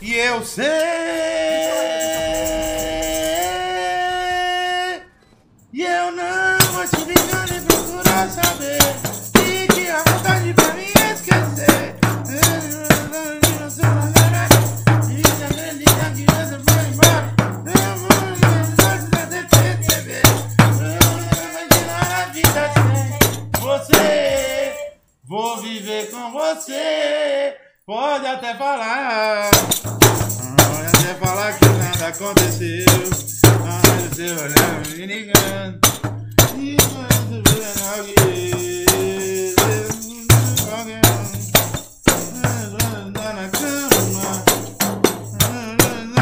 E eu sei. E eu não vou te ligar nem procurar saber. E que a vontade pra mim é esquecer. Você. Vou viver com você. Pode até falar, pode até falar que nada aconteceu. Mas o seu olhar me ligando, e quando vira alguém, qualquer um.